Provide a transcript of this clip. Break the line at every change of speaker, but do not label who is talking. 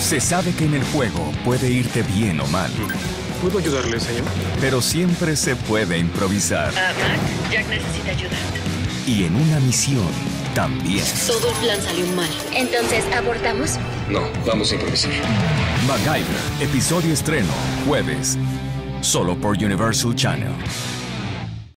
Se sabe que en el juego puede irte bien o mal,
¿Puedo ayudarle, señor?
pero siempre se puede improvisar.
Ah, Mac, Jack necesita ayuda.
Y en una misión también.
Todo el plan salió mal.
Entonces, ¿abortamos?
No, vamos a improvisar.
MacGyver, episodio estreno, jueves. Solo por Universal Channel.